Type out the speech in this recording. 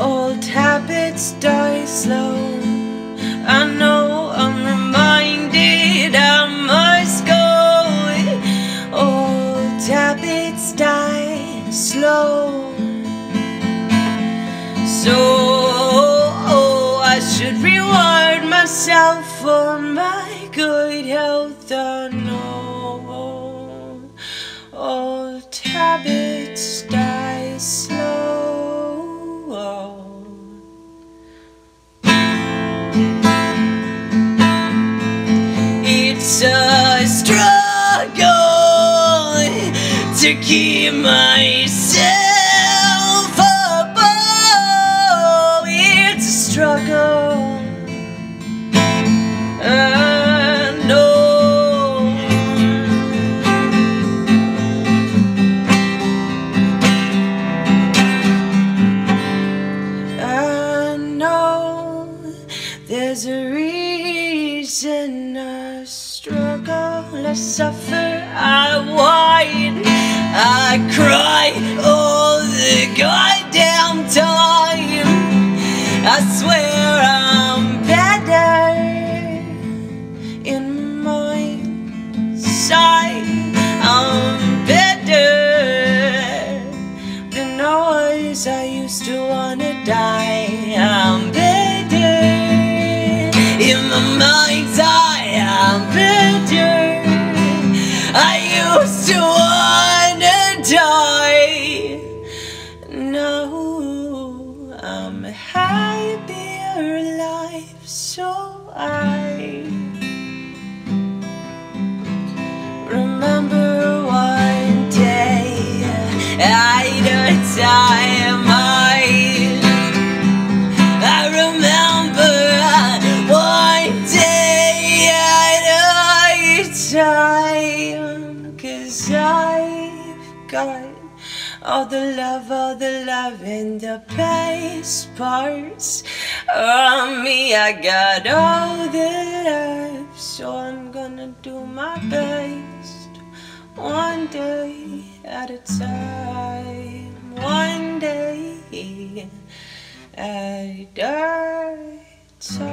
Old habits die slow. I know I'm reminded I must go. Old habits die slow. So oh, I should reward myself for my good health. I know old habits die a struggle to keep myself above. It's a struggle. I suffer, I whine, I cry all the goddamn time. I swear I'm better in my sight. I'm better the noise I used to wanna die. I used to wanna die. Now I'm happier alive, so I remember one day I I remember one day at a time Cause I've got all the love, all the love and the best parts of me. I got all the love So I'm gonna do my best. One day at a time. One day at a time